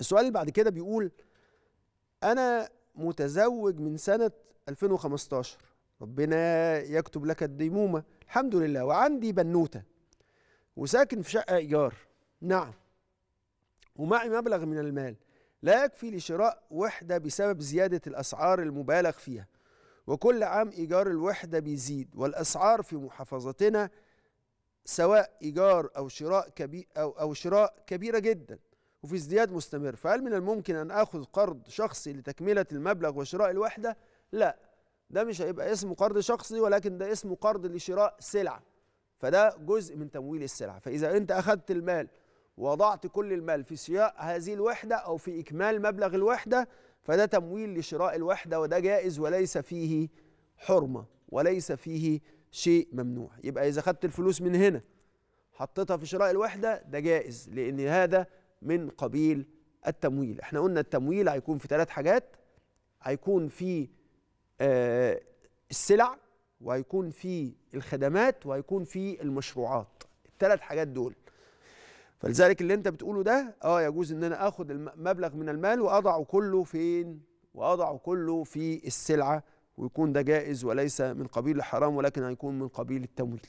السؤال اللي بعد كده بيقول أنا متزوج من سنة 2015 ربنا يكتب لك الديمومة. الحمد لله وعندي بنوتة وساكن في شقة إيجار. نعم. ومعي مبلغ من المال. لا يكفي لشراء وحدة بسبب زيادة الأسعار المبالغ فيها. وكل عام إيجار الوحدة بيزيد والأسعار في محافظتنا سواء إيجار أو شراء كبير أو أو شراء كبيرة جدا. وفي ازدياد مستمر. فهل من الممكن أن آخذ قرض شخصي لتكملة المبلغ وشراء الوحدة؟ لا. ده مش هيبقى اسمه قرض شخصي ولكن ده اسمه قرض لشراء سلعة. فده جزء من تمويل السلعة. فإذا أنت أخذت المال وضعت كل المال في شراء هذه الوحدة أو في إكمال مبلغ الوحدة فده تمويل لشراء الوحدة وده جائز وليس فيه حرمة وليس فيه شيء ممنوع. يبقى إذا خدت الفلوس من هنا حطيتها في شراء الوحدة ده جائز لأن هذا من قبيل التمويل. إحنا قلنا التمويل هيكون في ثلاث حاجات. هيكون في آه السلع وهيكون في الخدمات وهيكون في المشروعات. الثلاث حاجات دول. فلذلك اللي انت بتقوله ده آه يجوز إن أنا آخد المبلغ من المال وأضعه كله فين؟ وأضعه كله في السلعة ويكون ده جائز وليس من قبيل الحرام ولكن هيكون من قبيل التمويل.